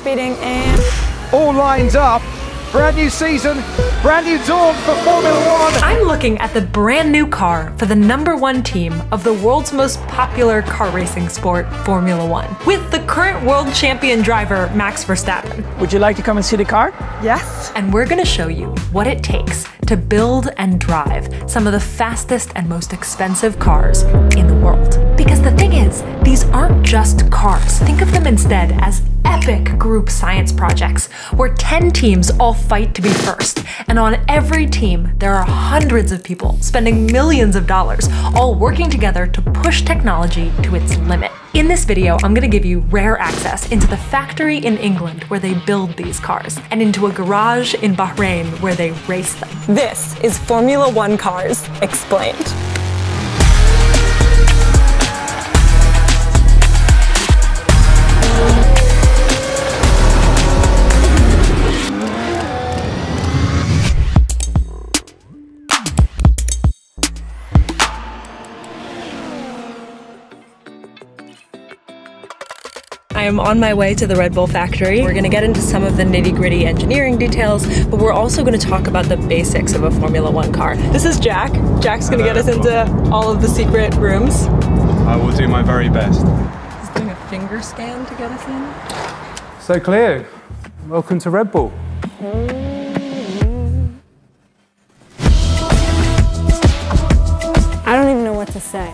speeding, and All lined up. Brand new season, brand new dawn for Formula One. I'm looking at the brand new car for the number one team of the world's most popular car racing sport, Formula One, with the current world champion driver, Max Verstappen. Would you like to come and see the car? yes. And we're gonna show you what it takes to build and drive some of the fastest and most expensive cars in the world. Because the thing is, these aren't just cars. Think of them instead as epic group science projects where 10 teams all fight to be first. And on every team, there are hundreds of people spending millions of dollars, all working together to push technology to its limit. In this video, I'm gonna give you rare access into the factory in England where they build these cars, and into a garage in Bahrain where they race them. This is Formula One Cars Explained. I am on my way to the Red Bull factory. We're gonna get into some of the nitty gritty engineering details, but we're also gonna talk about the basics of a Formula One car. This is Jack. Jack's gonna get us into all of the secret rooms. I will do my very best. He's doing a finger scan to get us in. So, Cleo, welcome to Red Bull. I don't even know what to say.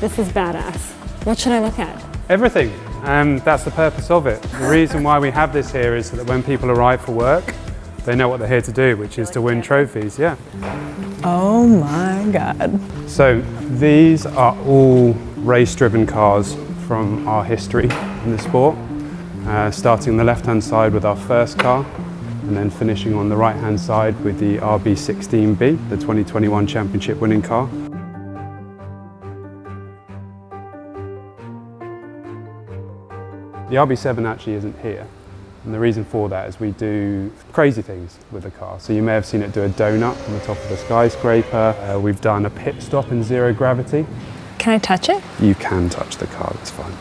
This is badass. What should I look at? Everything. Um, that's the purpose of it. The reason why we have this here is so that when people arrive for work, they know what they're here to do, which is to win trophies. Yeah. Oh my god. So these are all race-driven cars from our history in the sport. Uh, starting on the left-hand side with our first car, and then finishing on the right-hand side with the RB16B, the 2021 championship winning car. The RB7 actually isn't here. And the reason for that is we do crazy things with the car. So you may have seen it do a donut on the top of a skyscraper. Uh, we've done a pit stop in zero gravity. Can I touch it? You can touch the car, that's fine.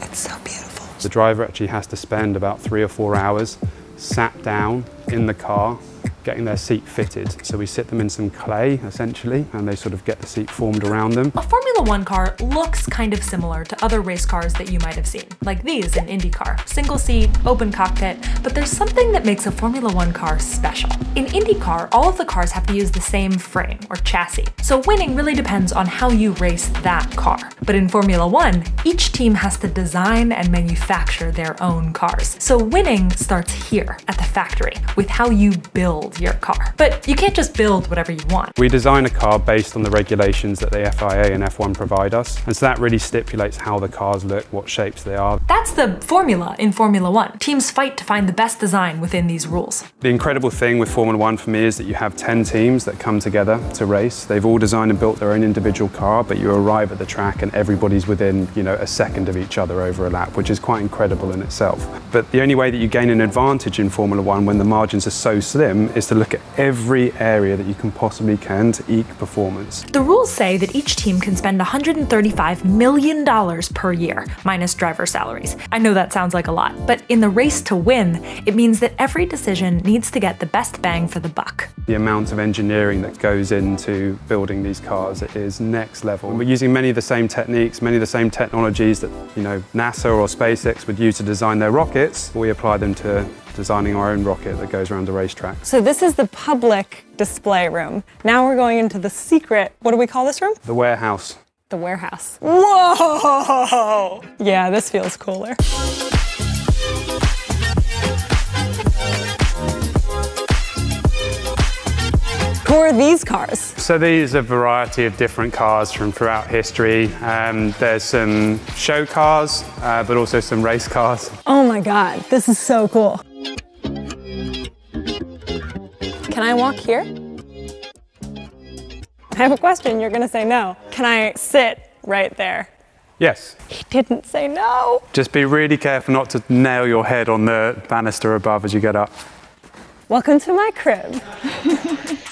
It's so beautiful. The driver actually has to spend about three or four hours sat down in the car getting their seat fitted. So we sit them in some clay essentially and they sort of get the seat formed around them. A Formula One car looks kind of similar to other race cars that you might have seen, like these in IndyCar. Single seat, open cockpit, but there's something that makes a Formula One car special. In IndyCar, all of the cars have to use the same frame or chassis, so winning really depends on how you race that car. But in Formula One, each team has to design and manufacture their own cars. So winning starts here at the factory with how you build your car. But you can't just build whatever you want. We design a car based on the regulations that the FIA and F1 provide us. And so that really stipulates how the cars look, what shapes they are. That's the formula in Formula One. Teams fight to find the best design within these rules. The incredible thing with Formula One for me is that you have 10 teams that come together to race. They've all designed and built their own individual car, but you arrive at the track and everybody's within, you know, a second of each other over a lap, which is quite incredible in itself. But the only way that you gain an advantage in Formula One when the margins are so slim is to look at every area that you can possibly can to eke performance. The rules say that each team can spend $135 million per year, minus driver salaries. I know that sounds like a lot, but in the race to win, it means that every decision needs to get the best bang for the buck. The amount of engineering that goes into building these cars is next level. We're using many of the same techniques, many of the same technologies that you know NASA or SpaceX would use to design their rockets. We apply them to designing our own rocket that goes around the racetrack. So this is the public display room. Now we're going into the secret, what do we call this room? The warehouse. The warehouse. Whoa! Yeah, this feels cooler. Who are these cars? So these are a variety of different cars from throughout history. Um, there's some show cars, uh, but also some race cars. Oh my god, this is so cool. Can I walk here? I have a question, you're gonna say no. Can I sit right there? Yes. He didn't say no. Just be really careful not to nail your head on the banister above as you get up. Welcome to my crib.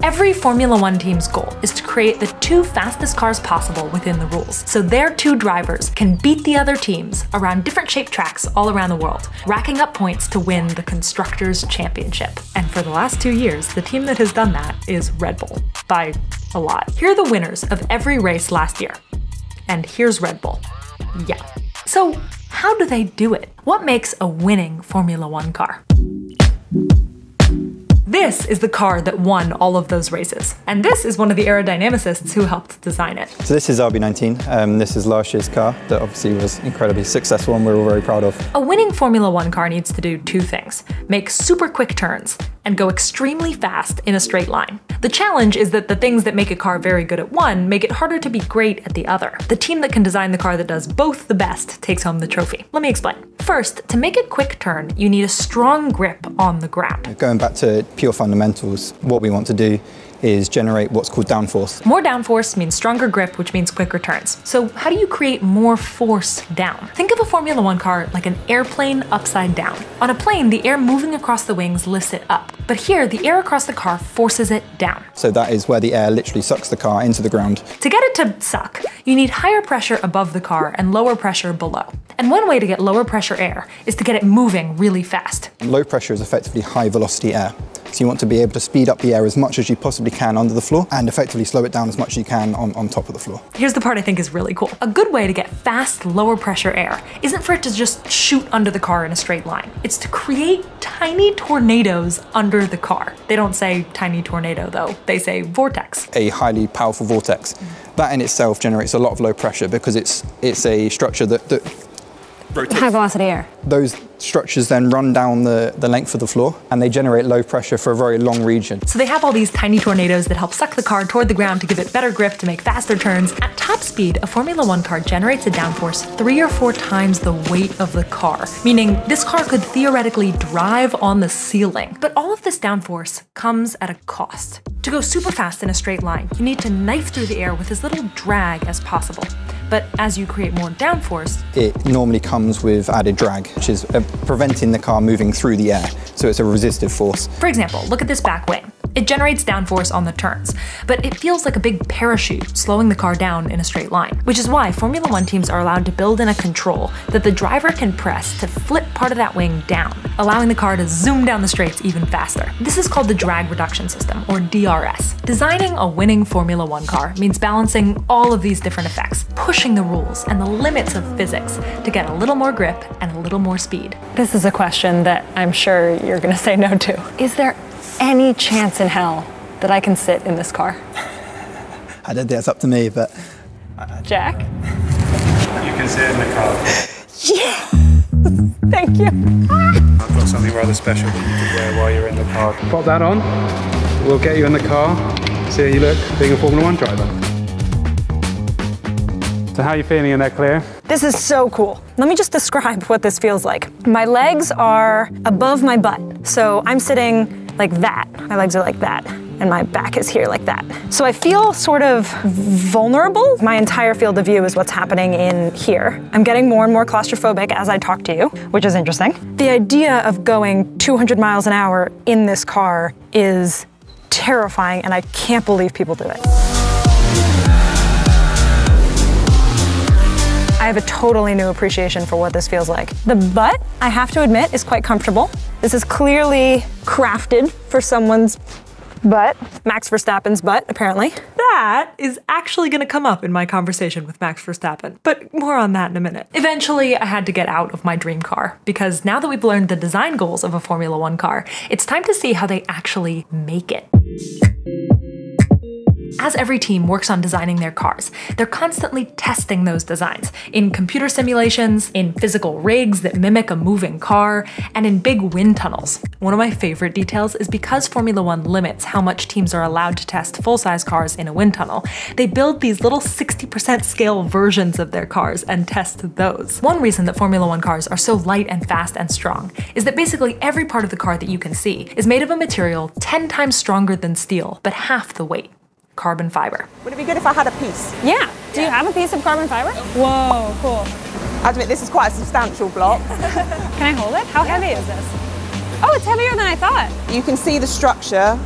Every Formula One team's goal is to create the two fastest cars possible within the rules, so their two drivers can beat the other teams around different shaped tracks all around the world, racking up points to win the Constructors' Championship. And for the last two years, the team that has done that is Red Bull, by a lot. Here are the winners of every race last year. And here's Red Bull. Yeah. So, how do they do it? What makes a winning Formula One car? This is the car that won all of those races. And this is one of the aerodynamicists who helped design it. So this is RB19. Um, this is last year's car that obviously was incredibly successful and we're all very proud of. A winning Formula One car needs to do two things. Make super quick turns and go extremely fast in a straight line. The challenge is that the things that make a car very good at one make it harder to be great at the other. The team that can design the car that does both the best takes home the trophy. Let me explain. First, to make a quick turn, you need a strong grip on the ground. Going back to pure fundamentals, what we want to do is generate what's called downforce. More downforce means stronger grip, which means quicker turns. So how do you create more force down? Think of a Formula One car like an airplane upside down. On a plane, the air moving across the wings lifts it up. But here, the air across the car forces it down. So that is where the air literally sucks the car into the ground. To get it to suck, you need higher pressure above the car and lower pressure below. And one way to get lower pressure air is to get it moving really fast. Low pressure is effectively high velocity air. So you want to be able to speed up the air as much as you possibly can under the floor and effectively slow it down as much as you can on, on top of the floor. Here's the part I think is really cool. A good way to get fast, lower pressure air isn't for it to just shoot under the car in a straight line. It's to create tiny tornadoes under the car. They don't say tiny tornado though, they say vortex. A highly powerful vortex. That in itself generates a lot of low pressure because it's, it's a structure that, that High velocity air. Those structures then run down the, the length of the floor and they generate low pressure for a very long region. So they have all these tiny tornadoes that help suck the car toward the ground to give it better grip to make faster turns. At top speed, a Formula One car generates a downforce three or four times the weight of the car, meaning this car could theoretically drive on the ceiling. But all of this downforce comes at a cost. To go super fast in a straight line, you need to knife through the air with as little drag as possible. But as you create more downforce, it normally comes with added drag, which is uh, preventing the car moving through the air. So it's a resistive force. For example, look at this back wing. It generates downforce on the turns, but it feels like a big parachute slowing the car down in a straight line, which is why Formula One teams are allowed to build in a control that the driver can press to flip part of that wing down, allowing the car to zoom down the straights even faster. This is called the drag reduction system, or DRS. Designing a winning Formula One car means balancing all of these different effects, pushing the rules and the limits of physics to get a little more grip and a little more speed. This is a question that I'm sure you're going to say no to. Is there any chance in hell that I can sit in this car? I don't think that's up to me, but. Jack? You can sit in the car. Yeah! Thank you. I've got something rather special that you can wear while you're in the car. Pop that on. We'll get you in the car. See how you look being a Formula One driver. So how are you feeling in there, Cleo? This is so cool. Let me just describe what this feels like. My legs are above my butt. So I'm sitting like that. My legs are like that. And my back is here like that. So I feel sort of vulnerable. My entire field of view is what's happening in here. I'm getting more and more claustrophobic as I talk to you, which is interesting. The idea of going 200 miles an hour in this car is terrifying, and I can't believe people do it. Have a totally new appreciation for what this feels like. The butt, I have to admit, is quite comfortable. This is clearly crafted for someone's butt. Max Verstappen's butt, apparently. That is actually going to come up in my conversation with Max Verstappen, but more on that in a minute. Eventually, I had to get out of my dream car because now that we've learned the design goals of a Formula One car, it's time to see how they actually make it. As every team works on designing their cars, they're constantly testing those designs in computer simulations, in physical rigs that mimic a moving car, and in big wind tunnels. One of my favorite details is because Formula One limits how much teams are allowed to test full-size cars in a wind tunnel, they build these little 60% scale versions of their cars and test those. One reason that Formula One cars are so light and fast and strong is that basically every part of the car that you can see is made of a material 10 times stronger than steel, but half the weight carbon fiber. Would it be good if I had a piece? Yeah. Do you have a piece of carbon fiber? Whoa, cool. I admit this is quite a substantial block. Can I hold it? How heavy is this? Oh, it's heavier than I thought. You can see the structure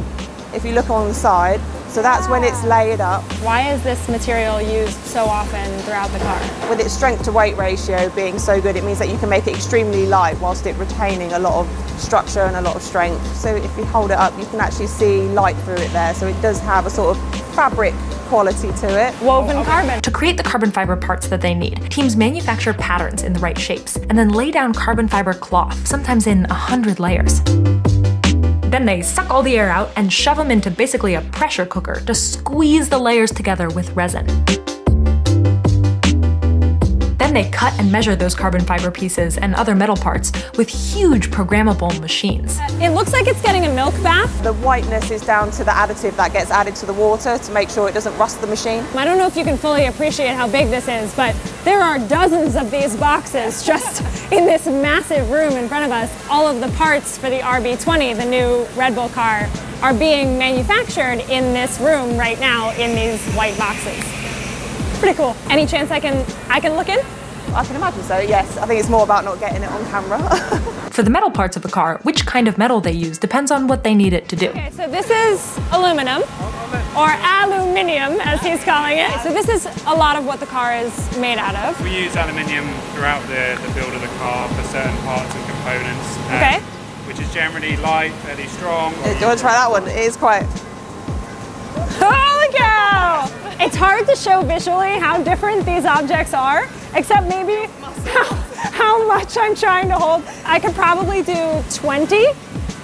if you look on the side. So that's when it's ah. layered up. Why is this material used so often throughout the car? With its strength to weight ratio being so good, it means that you can make it extremely light whilst it retaining a lot of structure and a lot of strength. So if you hold it up, you can actually see light through it there. So it does have a sort of fabric quality to it. Woven oh, carbon. To create the carbon fiber parts that they need, teams manufacture patterns in the right shapes and then lay down carbon fiber cloth, sometimes in a hundred layers. Then they suck all the air out and shove them into basically a pressure cooker to squeeze the layers together with resin. Then they cut and measure those carbon fiber pieces and other metal parts with huge programmable machines. It looks like it's getting a milk bath. The whiteness is down to the additive that gets added to the water to make sure it doesn't rust the machine. I don't know if you can fully appreciate how big this is, but there are dozens of these boxes just in this massive room in front of us. All of the parts for the RB20, the new Red Bull car, are being manufactured in this room right now in these white boxes. Pretty cool. Any chance I can I can look in? I can imagine so, yes. I think it's more about not getting it on camera. For the metal parts of a car, which kind of metal they use depends on what they need it to do. Okay, so this is aluminum, or aluminium as he's calling it. So this is a lot of what the car is made out of. We use aluminium throughout the, the build of the car for certain parts and components. um, Okay. Which is generally light, fairly strong. Do you want to try that one? It is quite. Holy cow! It's hard to show visually how different these objects are, except maybe how, how much I'm trying to hold. I could probably do 20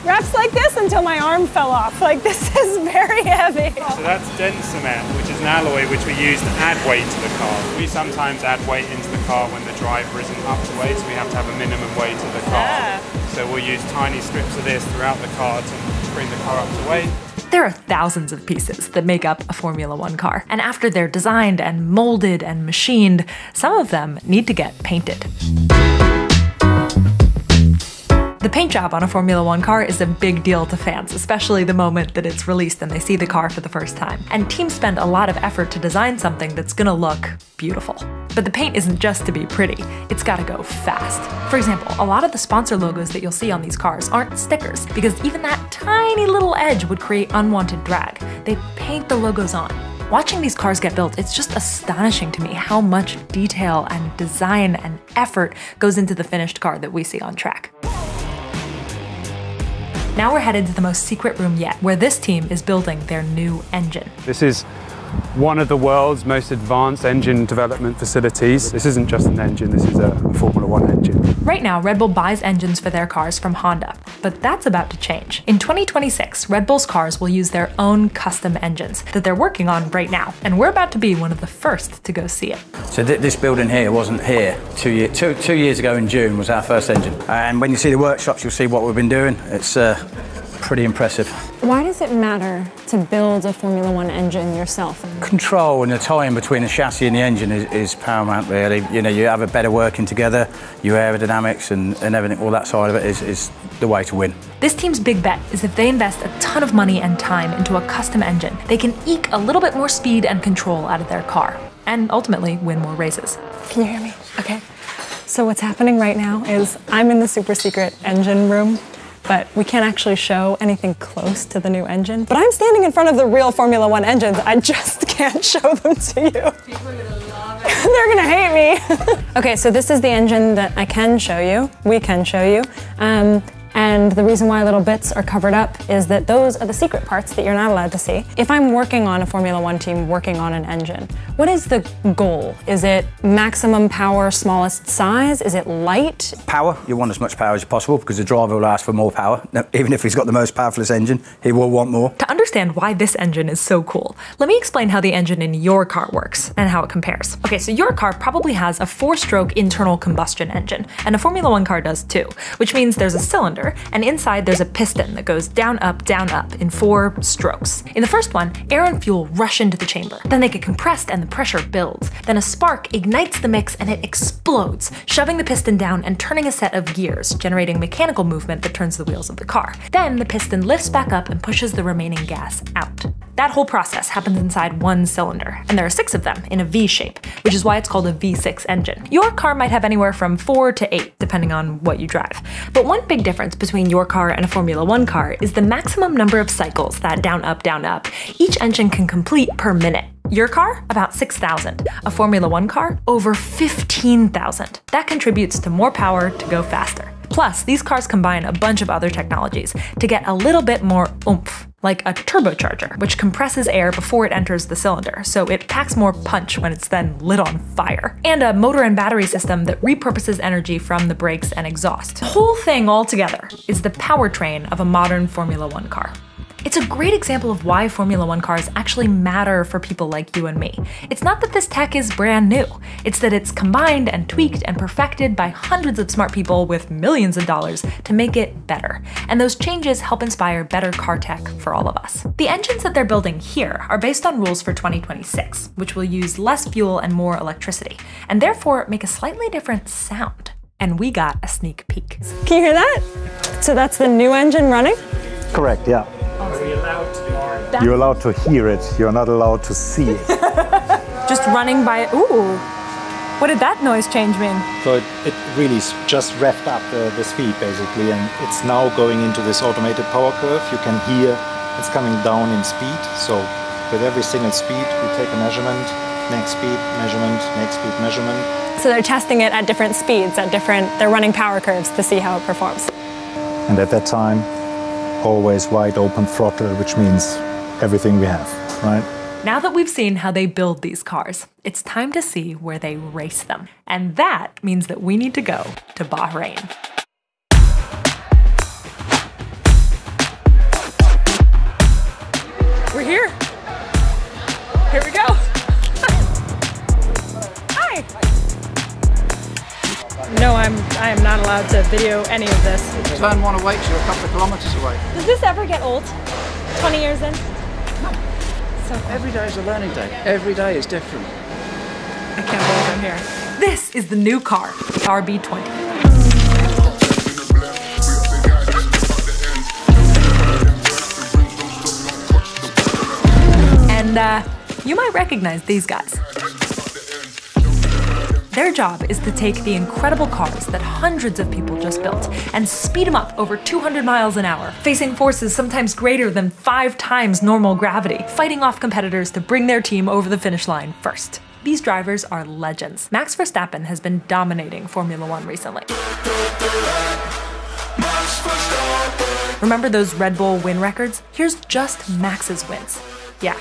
reps like this until my arm fell off. Like this is very heavy. So that's Densimet, which is an alloy which we use to add weight to the car. We sometimes add weight into the car when the driver isn't up to weight, so we have to have a minimum weight of the car. Yeah. So we'll use tiny strips of this throughout the car to bring the car up to weight. There are thousands of pieces that make up a Formula One car, and after they're designed and molded and machined, some of them need to get painted. The paint job on a Formula One car is a big deal to fans, especially the moment that it's released and they see the car for the first time. And teams spend a lot of effort to design something that's gonna look beautiful. But the paint isn't just to be pretty, it's gotta go fast. For example, a lot of the sponsor logos that you'll see on these cars aren't stickers, because even that tiny little edge would create unwanted drag. They paint the logos on. Watching these cars get built, it's just astonishing to me how much detail and design and effort goes into the finished car that we see on track. Now we're headed to the most secret room yet, where this team is building their new engine. This is one of the world's most advanced engine development facilities. This isn't just an engine, this is a Formula One engine. Right now, Red Bull buys engines for their cars from Honda, but that's about to change. In 2026, Red Bull's cars will use their own custom engines that they're working on right now, and we're about to be one of the first to go see it. So th- this building here wasn't here two, year, two, two years ago in June was our first engine. And when you see the workshops, you'll see what we've been doing. It's uh, pretty impressive. Why does it matter to build a Formula One engine yourself? Control and the tie-in between the chassis and the engine is, is paramount, really. You know, you have a better working together, your aerodynamics and, and everything, all that side of it is, is the way to win. This team's big bet is if they invest a ton of money and time into a custom engine, they can eke a little bit more speed and control out of their car, and ultimately win more races. Can you hear me? Okay. So what's happening right now is I'm in the super secret engine room, but we can't actually show anything close to the new engine. But I'm standing in front of the real Formula One engines. I just can't show them to you. People are gonna love it. They're gonna hate me. okay, so this is the engine that I can show you. We can show you. Um, and the reason why little bits are covered up is that those are the secret parts that you're not allowed to see. If I'm working on a Formula One team working on an engine, what is the goal? Is it maximum power, smallest size? Is it light? Power, you want as much power as possible because the driver will ask for more power. Now, Even if he's got the most powerfulest engine, he will want more. To understand why this engine is so cool, let me explain how the engine in your car works and how it compares. Okay, so your car probably has a four stroke internal combustion engine, and a Formula One car does too, which means there's a cylinder, and inside there's a piston that goes down, up, down, up in four strokes. In the first one, air and fuel rush into the chamber. Then they get compressed and the pressure builds. Then a spark ignites the mix and it explodes, shoving the piston down and turning a set of gears, generating mechanical movement that turns the wheels of the car. Then the piston lifts back up and pushes the remaining gas out. That whole process happens inside one cylinder, and there are six of them in a V shape, which is why it's called a V6 engine. Your car might have anywhere from four to eight, depending on what you drive. But one big difference between your car and a Formula One car is the maximum number of cycles that down, up, down, up each engine can complete per minute. Your car, about 6,000. A Formula One car, over 15,000. That contributes to more power to go faster. Plus, these cars combine a bunch of other technologies to get a little bit more oomph, like a turbocharger, which compresses air before it enters the cylinder, so it packs more punch when it's then lit on fire, and a motor and battery system that repurposes energy from the brakes and exhaust. The whole thing altogether is the powertrain of a modern Formula One car. It's a great example of why Formula One cars actually matter for people like you and me. It's not that this tech is brand new, it's that it's combined and tweaked and perfected by hundreds of smart people with millions of dollars to make it better. And those changes help inspire better car tech for all of us. The engines that they're building here are based on rules for 2026, which will use less fuel and more electricity, and therefore make a slightly different sound. And we got a sneak peek. Can you hear that? So that's the new engine running? Correct, yeah. Are we allowed to? You're allowed to hear it, you're not allowed to see it. Just running by. Ooh. What did that noise change mean? so it, it really just revved up the, the speed basically, and it's now going into this automated power curve. You can hear it's coming down in speed. So with every single speed, we take a measurement, next speed, measurement, next speed, measurement. So they're testing it at different speeds, at different. They're running power curves to see how it performs. And at that time, always wide open throttle, which means everything we have, right? Now that we've seen how they build these cars, it's time to see where they race them. And that means that we need to go to Bahrain. We're here. Here we go. Hi. No, I'm I am not allowed to video any of this. Turn one away, 'cause you're a couple of kilometres away. Does this ever get old? 20 years in? Every day is a learning day. Every day is different. I can't believe I'm here. This is the new car, RB20. And uh, you might recognize these guys. Their job is to take the incredible cars that hundreds of people just built and speed them up over 200 miles an hour, facing forces sometimes greater than five times normal gravity, fighting off competitors to bring their team over the finish line first. These drivers are legends. Max Verstappen has been dominating Formula One recently. Remember those Red Bull win records? Here's just Max's wins. Yeah.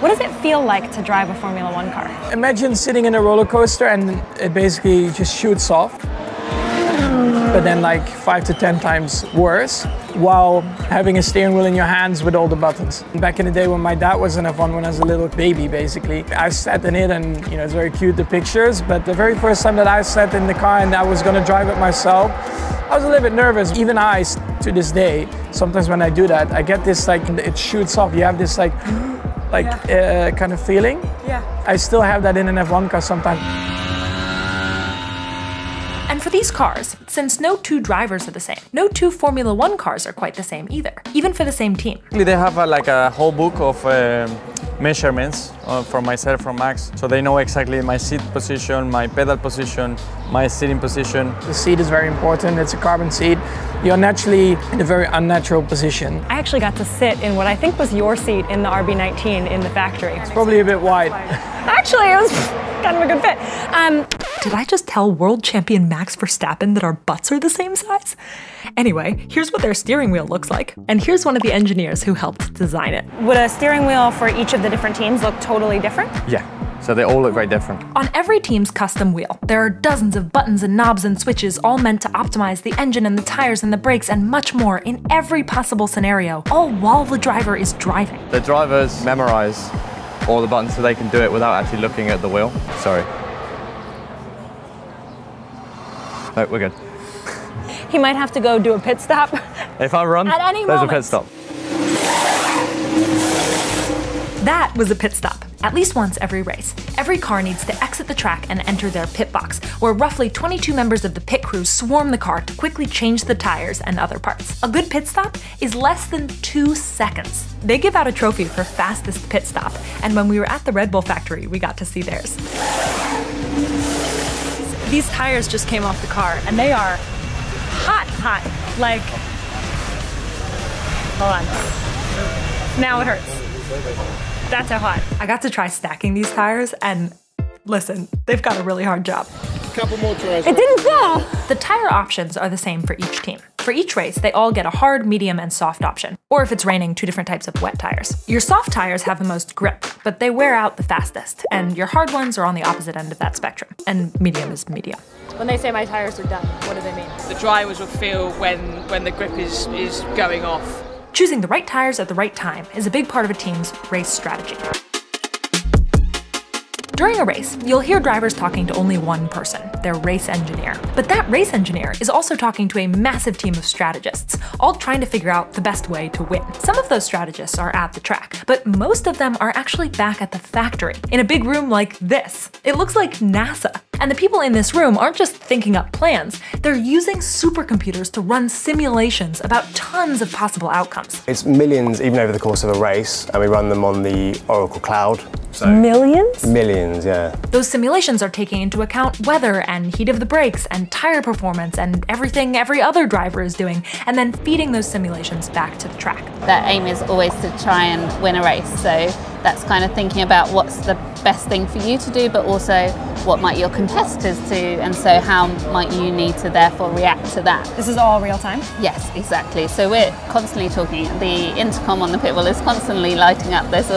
What does it feel like to drive a Formula One car? Imagine sitting in a roller coaster and it basically just shoots off, but then like five to ten times worse, while having a steering wheel in your hands with all the buttons. Back in the day when my dad was in F1 when I was a little baby, basically, I sat in it and you know it's very cute the pictures. But the very first time that I sat in the car and I was gonna drive it myself, I was a little bit nervous. Even I, to this day, sometimes when I do that, I get this like it shoots off. You have this like like uh, kind of feeling. Yeah. I still have that in an F1 car sometimes. And for these cars, since no two drivers are the same, no two Formula One cars are quite the same either, even for the same team. They have a, like a whole book of um, measurements uh, for myself, from Max, so they know exactly my seat position, my pedal position, my sitting position. The seat is very important. It's a carbon seat. You're naturally in a very unnatural position. I actually got to sit in what I think was your seat in the RB19 in the factory. It's probably a bit wide. Actually, it was kind of a good fit. Um, Did I just tell world champion Max Verstappen that our butts are the same size? Anyway, here's what their steering wheel looks like, and here's one of the engineers who helped design it. would a steering wheel for each of the different teams look totally different? Yeah, so they all look very different. On every team's custom wheel, there are dozens of buttons and knobs and switches, all meant to optimize the engine and the tires and the brakes and much more in every possible scenario, all while the driver is driving. The drivers memorize all the buttons so they can do it without actually looking at the wheel. Sorry. No, we're good. He might have to go do a pit stop. If I run, At any there's a pit stop. That was a pit stop. At least once every race, every car needs to exit the track and enter their pit box, where roughly 22 members of the pit crew swarm the car to quickly change the tires and other parts. A good pit stop is less than two seconds. They give out a trophy for fastest pit stop, and when we were at the Red Bull factory, we got to see theirs. These tires just came off the car and they are hot, hot. Like Hold on. Now it hurts. That's how hot. I got to try stacking these tires and listen, they've got a really hard job. Couple more tries. It didn't fall. The tire options are the same for each team. For each race, they all get a hard, medium, and soft option. Or if it's raining, two different types of wet tires. Your soft tires have the most grip, but they wear out the fastest, and your hard ones are on the opposite end of that spectrum. And medium is medium. When they say my tires are done, what do they mean? The drivers will feel when, when the grip is, is going off. Choosing the right tires at the right time is a big part of a team's race strategy. During a race, you'll hear drivers talking to only one person, their race engineer. But that race engineer is also talking to a massive team of strategists, all trying to figure out the best way to win. Some of those strategists are at the track, but most of them are actually back at the factory, in a big room like this. It looks like NASA. And the people in this room aren't just thinking up plans, they're using supercomputers to run simulations about tons of possible outcomes. It's millions even over the course of a race, and we run them on the Oracle Cloud. So millions? Millions, yeah. Those simulations are taking into account weather and heat of the brakes and tire performance and everything every other driver is doing, and then feeding those simulations back to the track. That aim is always to try and win a race, so that's kind of thinking about what's the best thing for you to do, but also what might your competitors do, and so how might you need to therefore react to that. This is all real time? Yes, exactly. So we're constantly talking. The intercom on the pit wall is constantly lighting up. There's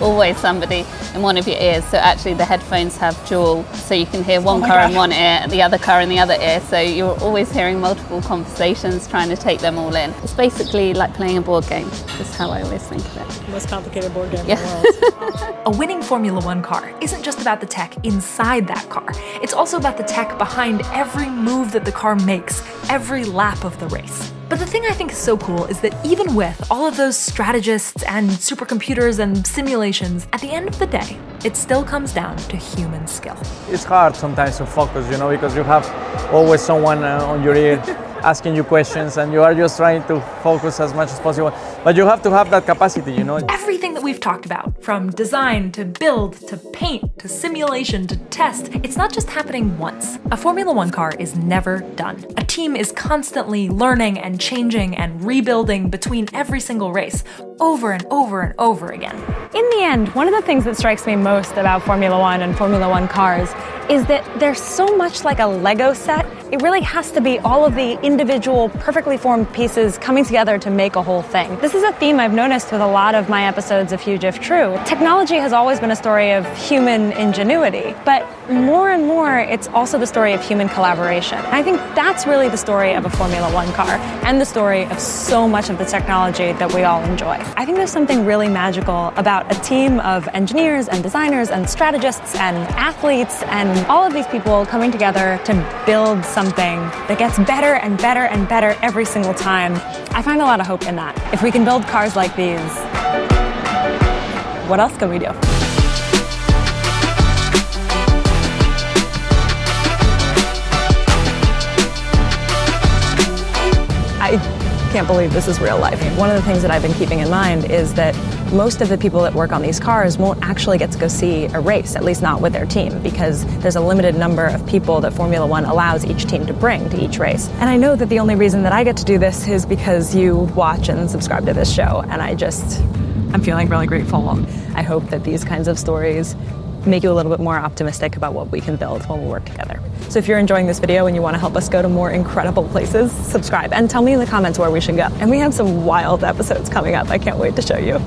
always somebody in one of your ears. So actually the headphones have dual, so you can hear oh one oh car in one ear, the other car in the other ear. So you're always hearing multiple conversations, trying to take them all in. It's basically like playing a board game. That's how I always think of it. Most complicated board game yeah. in the world. a winning Formula One car isn't just about the tech inside that car. It's also about the tech behind every move that the car makes, every lap of the race. But the thing I think is so cool is that even with all of those strategists and supercomputers and simulations, at the end of the day, it still comes down to human skill. It's hard sometimes to focus, you know, because you have always someone uh, on your ear asking you questions and you are just trying to focus as much as possible. But you have to have that capacity, you know. Everything that we've talked about, from design to build to paint to simulation to test, it's not just happening once. A Formula One car is never done. A team is constantly learning and changing and rebuilding between every single race, over and over and over again. In the end, one of the things that strikes me most about Formula One and Formula One cars is that they're so much like a Lego set. It really has to be all of the individual, perfectly formed pieces coming together to make a whole thing. This is a theme I've noticed with a lot of my episodes of Huge If True. Technology has always been a story of human ingenuity, but more and more, it's also the story of human collaboration. I think that's really the story of a Formula One car and the story of so much of the technology that we all enjoy. I think there's something really magical about a team of engineers and designers and strategists and athletes and all of these people coming together to build something that gets better and better and better every single time. I find a lot of hope in that. If we can build cars like these, what else can we do? I can't believe this is real life. One of the things that I've been keeping in mind is that most of the people that work on these cars won't actually get to go see a race, at least not with their team, because there's a limited number of people that Formula One allows each team to bring to each race. And I know that the only reason that I get to do this is because you watch and subscribe to this show, and I just, I'm feeling really grateful. I hope that these kinds of stories make you a little bit more optimistic about what we can build when we work together. So if you're enjoying this video and you want to help us go to more incredible places, subscribe and tell me in the comments where we should go. And we have some wild episodes coming up. I can't wait to show you.